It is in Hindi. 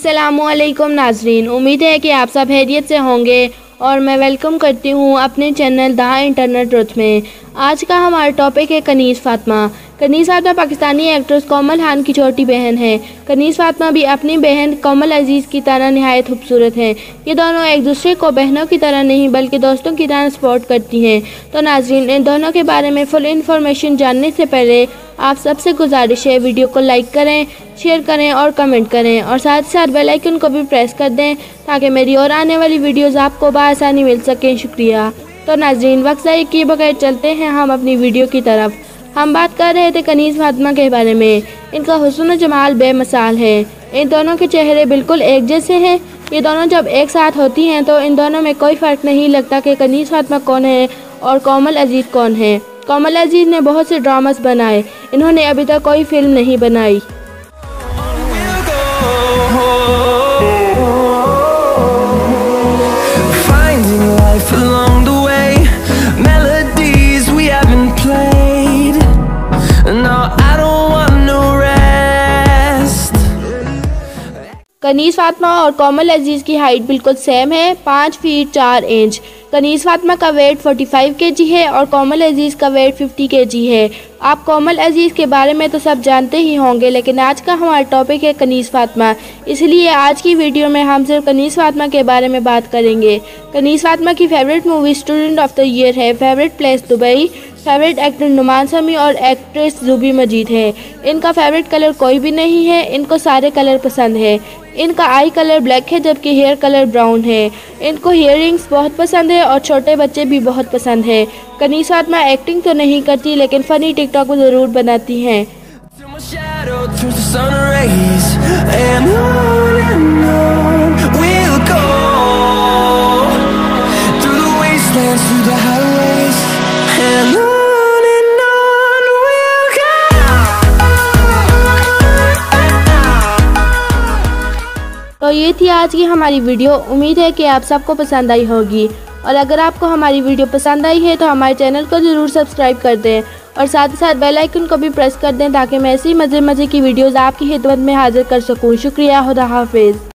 असलकुम नाजरीन उम्मीद है कि आप सब हैरियत से होंगे। और मैं वेलकम करती हूँ अपने चैनल द इंटरनेट रुथ में। आज का हमारा टॉपिक है कनीस फातमा। कनीस फातमा पाकिस्तानी एक्ट्रेस कोमल खान की छोटी बहन है। कनीस फातमा भी अपनी बहन कोमल अज़ीज़ की तरह नहायत खूबसूरत हैं। ये दोनों एक दूसरे को बहनों की तरह नहीं, बल्कि दोस्तों की तरह सपोर्ट करती हैं। तो नाजरीन, इन दोनों के बारे में फुल इन्फॉर्मेशन जानने से पहले आप सबसे गुजारिश है वीडियो को लाइक करें शेयर करें और कमेंट करें। और साथ ही साथ बेल आइकन को भी प्रेस कर दें ताकि मेरी और आने वाली वीडियोस आपको बसानी मिल सकें। शुक्रिया। तो नाजरीन, वक्त ज़ाय किए बगैर चलते हैं हम अपनी वीडियो की तरफ़। हम बात कर रहे थे कनीज़ फातमा के बारे में। इनका हुसन जमाल बेमिसाल है। इन दोनों के चेहरे बिल्कुल एक जैसे हैं। ये दोनों जब एक साथ होती हैं तो इन दोनों में कोई फ़र्क नहीं लगता कि कनीज़ फातमा कौन है और कोमल अज़ीज़ कौन है। कोमल अज़ीज़ ने बहुत से ड्रामास बनाए। इन्होंने अभी तक कोई फ़िल्म नहीं बनाई। कनीस फातमा और कोमल अज़ीज़ की हाइट बिल्कुल सेम है पाँच फीट चार इंच कनीस फातमा का वेट 45 केजी है और कोमल अज़ीज़ का वेट 50 केजी है। आप कोमल अज़ीज़ के बारे में तो सब जानते ही होंगे, लेकिन आज का हमारा टॉपिक है कनीस फातमा। इसलिए आज की वीडियो में हम सिर्फ़ कनीस फातमा के बारे में बात करेंगे। कनीस फातमा की favourite movie student of the year है। Favourite place Dubai favourite actor Noman Sami और एक्ट्रेस जुबी मजीद है। इनका फेवरेट कलर कोई भी नहीं है, इनको सारे कलर पसंद है। इनका आई कलर ब्लैक है, जबकि हेयर कलर ब्राउन है। इनको हेयर बहुत पसंद है और छोटे बच्चे भी बहुत पसंद है। कनीस फातमा एक्टिंग तो नहीं करती, लेकिन फ़नी टिकटॉक को ज़रूर बनाती हैं। तो ये थी आज की हमारी वीडियो। उम्मीद है कि आप सबको पसंद आई होगी। और अगर आपको हमारी वीडियो पसंद आई है तो हमारे चैनल को ज़रूर सब्सक्राइब कर दें। और साथ ही साथ बेल आइकन को भी प्रेस कर दें, ताकि मैं ऐसी मज़े मज़े की वीडियोस आपकी खिदमत में हाजिर कर सकूँ। शुक्रिया, खुदा हाफिज़।